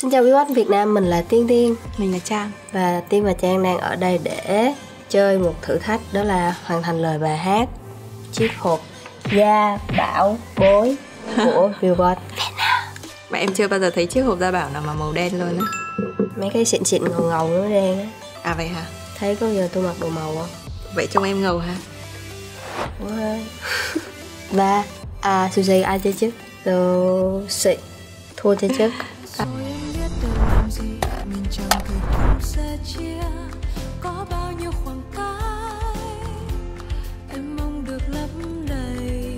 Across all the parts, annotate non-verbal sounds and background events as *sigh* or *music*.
Xin chào quý khách Việt Nam, mình là Tiên Tiên. Mình là Trang. Và Tiên và Trang đang ở đây để chơi một thử thách Đó là hoàn thành lời bài hát Chiếc hộp Gia Bảo Bối của *laughs* Billboard Mà em chưa bao giờ thấy chiếc hộp gia bảo nào mà màu đen luôn á. Mấy cái xịn xịn ngầu ngầu nó đen á. À vậy hả? Thấy có giờ tôi mặc đồ màu không? Vậy trông em ngầu hả? Đúng rồi Và À Suzy ai chơi trước? Tôi xịn Thua chơi trước *laughs* chẳng thể không sẽ chia. Có bao nhiêu khoảng cách Em mong được lấp đầy.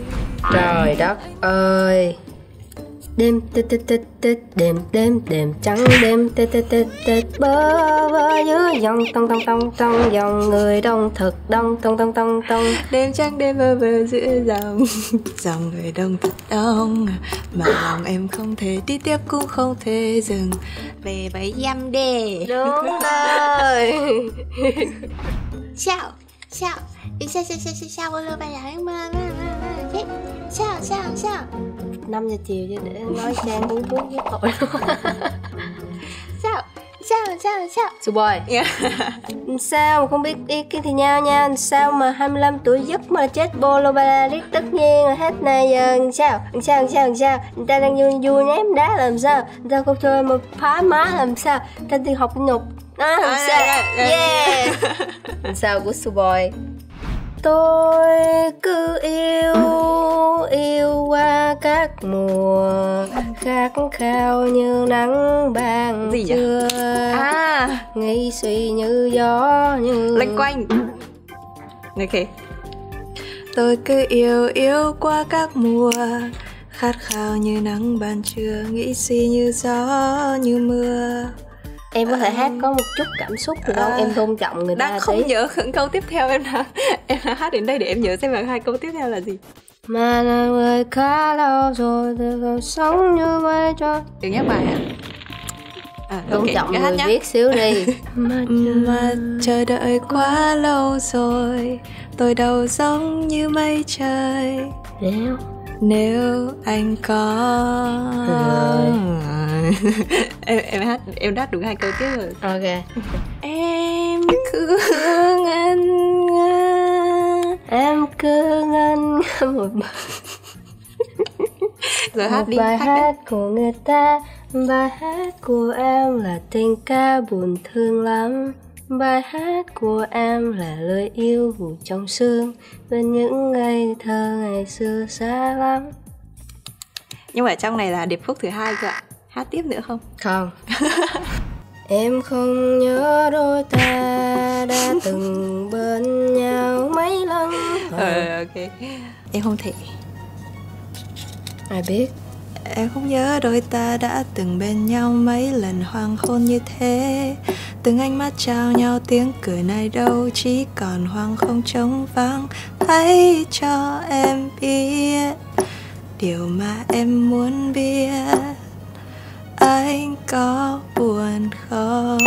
Trời đất ơi. Đêm tết tết tết tết đêm đêm đêm trắng đêm tết tết tết tết bơ vơ dưới dòng tông tông tông tông dòng người đông thật đông tông tông tông tông Đêm trăng đêm vơ vơ giữa dòng Dòng người đông thật đông Mà lòng em không thể đi tiếp cũng không thể dừng Về với em đi đúng rồi Sao? Sao? Sao sao sao sao sao bolo bài giảng mà Sao sao sao? 5 giờ chiều chứ để nói trang uống thuốc với tội *laughs* Sao? Sao sao sao? Su boy Yeah. Sao mà không biết ý kiến thì nhau nha. Sao mà 25 tuổi giấc mà chết bolo baladic Tất nhiên là hết này giờ. Sao sao sao sao? Người ta đang vui vui ném đá làm sao? Người ta không chơi mà phá má làm sao? Ta đi học nhục. À, làm sao? à, à, Yeah. Sao của su boy Tôi cứ Yêu các mùa Khát khao như nắng ban Gì trưa. À. Nghĩ suy như gió như Lanh quanh. Kể Tôi cứ yêu yêu qua các mùa Khát khao như nắng ban trưa Nghĩ suy như gió như mưa. Em có thể hát có một chút cảm xúc được không À, em tôn trọng người ta Đang không tí. nhớ những câu tiếp theo em đã Em đã hát đến đây để em nhớ xem là hai câu tiếp theo là gì mà là người khá lâu rồi từ cuộc sống như vậy cho Đừng nhắc bài hả? À, tôn trọng người nhá. viết xíu đi mà *laughs* Mà chờ đợi quá lâu rồi Tôi đâu giống như mây trời nếu Nếu anh có Rồi. *laughs* em, em hát em hát đúng hai câu tiếp rồi ok Em cứ ngân nga em cứ ngân nga một bài, *laughs* Rồi hát một đi bài hát hát của người ta bài hát của em là tình ca buồn thương lắm. Bài hát của em là lời yêu vụ trong xương Bên những ngày thơ ngày xưa xa lắm. Nhưng mà trong này là điệp khúc thứ hai cơ ạ? Hát tiếp nữa không? Không. *laughs* Em không nhớ đôi ta đã từng bên nhau mấy lần Ờ ok. Em không thể. Ai biết? Em không nhớ đôi ta đã từng bên nhau mấy lần hoàng hôn như thế. Từng ánh mắt trao nhau tiếng cười này đâu chỉ còn hoàng không trống vắng. Hãy cho em biết điều mà em muốn biết. Anh có buồn không?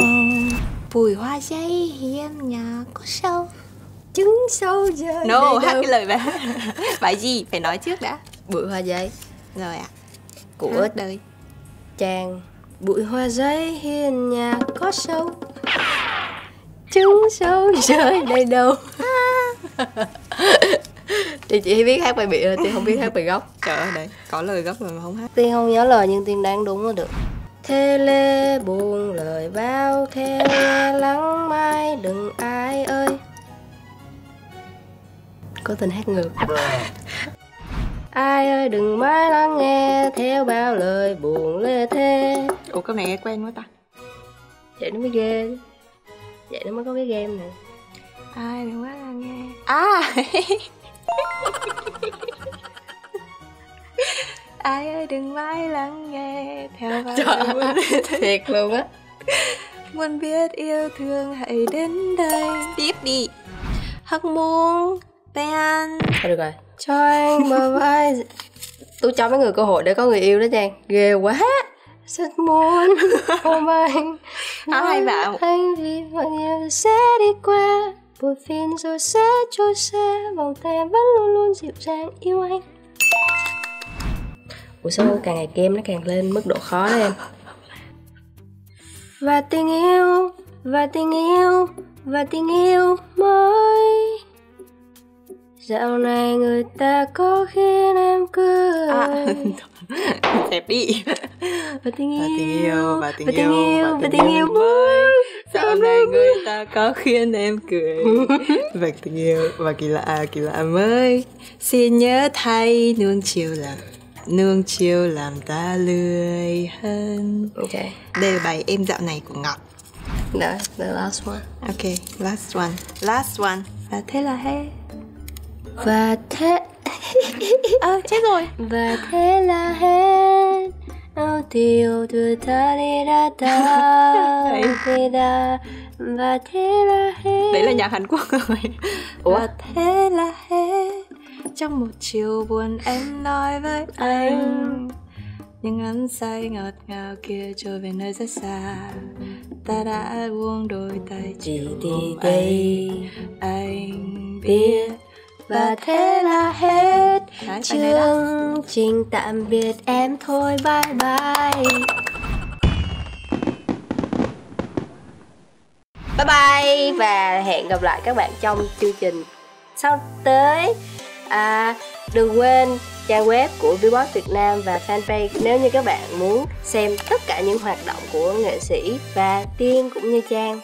Bùi hoa giấy hiên nhà có sâu. Trứng sâu rơi No, hát cái lời bài *laughs* Bài gì? Phải nói trước đã. Bụi hoa giấy Rồi ạ. Của Hát đời Trang Bụi hoa giấy hiên nhà có sâu. Trứng sâu rơi đây đâu Thì *laughs* chị biết hát bài bịa thì không biết hát bài gốc. Trời ơi đấy, có lời gốc rồi mà không hát. Tiên không nhớ lời nhưng Tiên đang đúng là được Thế lê buồn lời bao theo nghe lắng mai đừng ai ơi. Có tình hát ngược. *laughs* Ai ơi đừng mãi lắng nghe theo bao lời buồn lê thế Ủa câu này nghe quen quá ta. Vậy nó mới ghê. Vậy nó mới có cái game này. Ai đừng quá là nghe. À *laughs* Ai ơi đừng mãi lắng nghe. Theo *laughs* lời buồn *laughs* Thiệt luôn á. Muốn biết yêu thương hãy đến đây. Tiếp đi. Hắc muông Tên Thôi được rồi. Cho anh bờ *laughs* vai. Tôi cho mấy người cơ hội để có người yêu đó Trang Ghê quá. Rất muốn ôm anh. Hát hay vào. Anh vì mọi điều sẽ đi qua. Buổi phiền rồi sẽ trôi xa. Vòng tay vẫn luôn luôn dịu dàng yêu anh Ủa sao càng ngày game nó càng lên mức độ khó đó em? Và tình yêu và tình yêu và tình yêu mới. Dạo này người ta có khiến em cười. À, *laughs* dẹp đi. Và tình và yêu tình yêu và tình và tình yêu và tình yêu mới. dạo này người ta có khiến em cười. *laughs* Và tình yêu và kỳ lạ kỳ lạ mới. Xin nhớ thay nuông chiều làm nuông chiều làm ta lười hơn. Ok. Đây là bài em dạo này của ngọc. Đó the last one. Ok last one. Last one. Và thế là hết. Và thế à, *laughs* chết rồi. Và thế là hết. Âu tiêu từ ta đi ra *laughs* ta đi ra. Và thế là hết đấy là nhạc Hàn Quốc rồi. Ủa? và thế là hết trong một chiều buồn em nói với anh. Những ánh say ngọt ngào kia trôi về nơi rất xa. Ta đã buông đôi tay Chỉ ôm đây anh biết và thế là hết. Đấy, chương trình tạm biệt em thôi bye bye. Bye bye và hẹn gặp lại các bạn trong chương trình sắp tới à, đừng quên trang web của Billboard Việt Nam và fanpage nếu như các bạn muốn xem tất cả những hoạt động của nghệ sĩ và Tiên cũng như Trang.